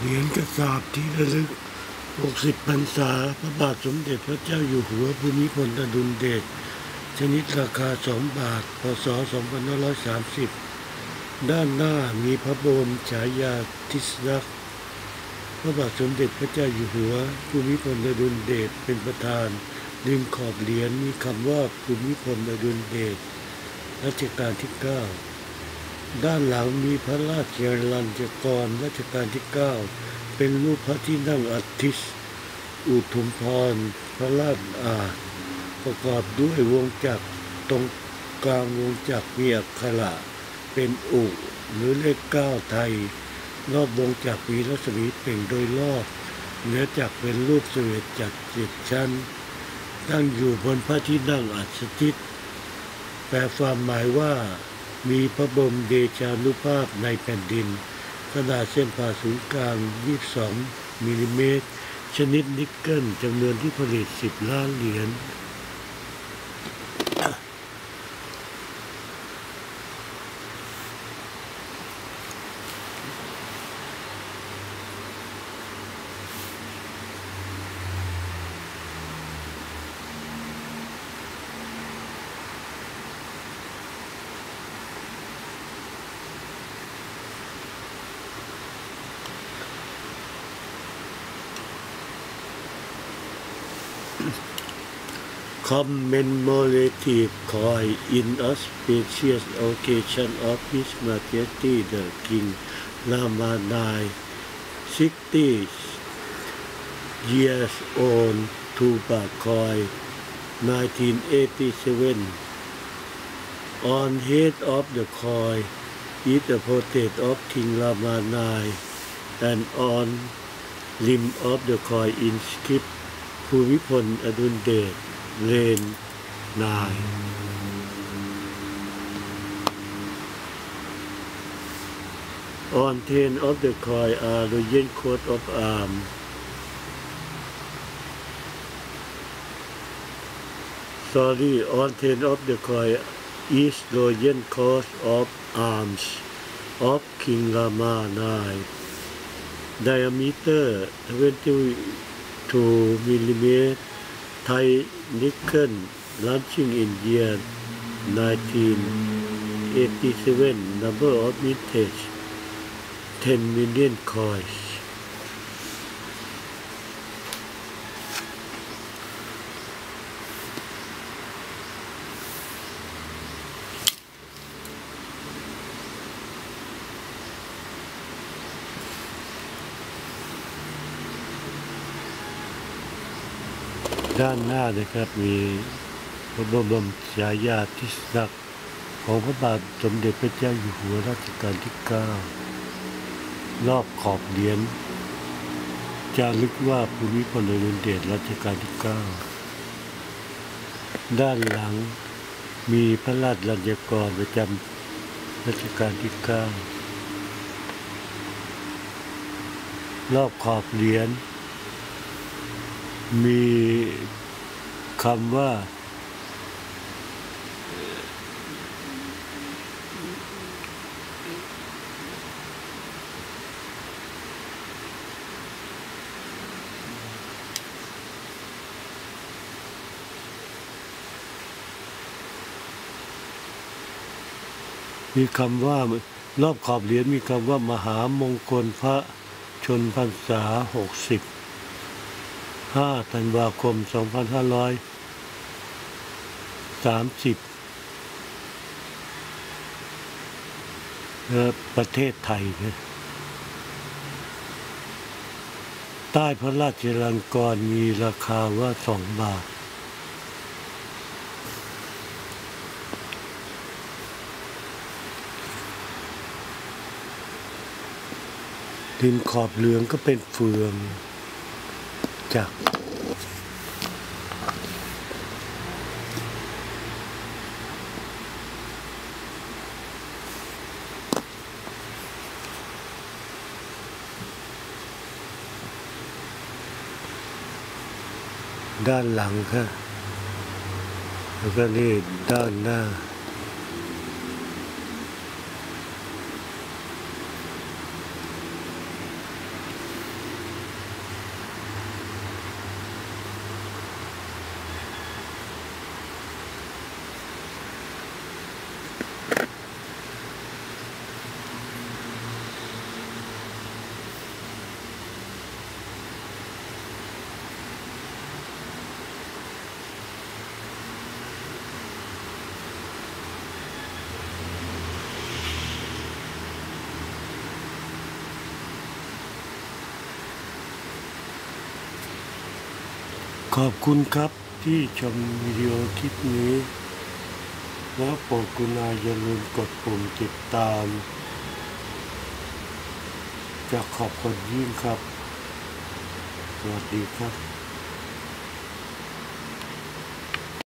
เหรียญกระสาบที่ระลึก 60 พรรษา พระบาทสมเด็จพระเจ้าอยู่หัวภูมิพลอดุลเดช ชนิดราคา 2 บาท พศ 2530 ด้านหน้ามีพระบรมฉายาธิสลักษพระบาทสมเด็จพระเจ้าอยู่หัวภูมิพลอดุลเดชเป็นประธานริมขอบเหรียญมีคำว่าภูมิพลอดุลเดชรัชกาลที่ 9 ด้านหลังมีพระราชลัญจกรรัชกาลที่ 9 เป็นรูปพระที่นั่งอัฐิสอุทุมพรพระราชอาประกอบด้วยวงจักรตรงกลางวงจักรมีอักขระเป็นอุหรือเลขเก้าไทย รอบวงจักรมีรัศมีเป่งโดยรอบเนื้อจักรเป็นรูปเสวตจักรเจ็ดชั้น ตั้งอยู่บนพระที่นั่งอัศทิตแปลความหมายว่า มีพระบรมเดชานุภาพในแผ่นดิน ขนาดเส้นผ่าศูนย์กลาง 22มิลลิเมตร ชนิดนิกเกิลจำนวนที่ผลิต 10 ล้านเหรียญ commemorative coin in auspicious occasion of His Majesty the King Ramanai 60 years old to coin 1987 on head of the coin is a portrait of King Ramanai and on rim of the coin inscribed ภูมิพลอดุลเดช เลนนาย On ten of the coin are royal coat of arms. Sorry, on ten of the coin is royal coat of arms of King Rama IX. Diameter 22 millimeter. Thai nickel launching in year 1987. Number of vintage 10 million coins. ด้านหน้านะครับมีพระบรมฉายาธิสัก์ของพระบาทสมเด็จพระเจ้าอยู่หัวรัชกาลที่ 9 รอบขอบเหรียญจารึกว่าภูมิพลอดุลเดชรัชกาลที่ 9 ด้านหลังมีพระราชลัญญกรประจำรัชกาลที่ 9 รอบขอบเหรียญ มีคำว่า มีคำว่ารอบขอบเหรียญมีคำว่ามหามงคลพระชนพรรษาหกสิบ 5 ธันวาคม 2530 ประเทศไทยนะใต้พระราชลังกรมีราคาว่าสองบาท ดินขอบเหลืองก็เป็นเฟือง จากด้านหลังค่ะแล้วก็นี่ด้านหน้า ขอบคุณครับที่ชมวิดีโอคลิปนี้ แล้วโปรดกุณาอย่าลืมกดปุ่มติดตาม จะขอบคุณยิ่งครับ สวัสดีครับ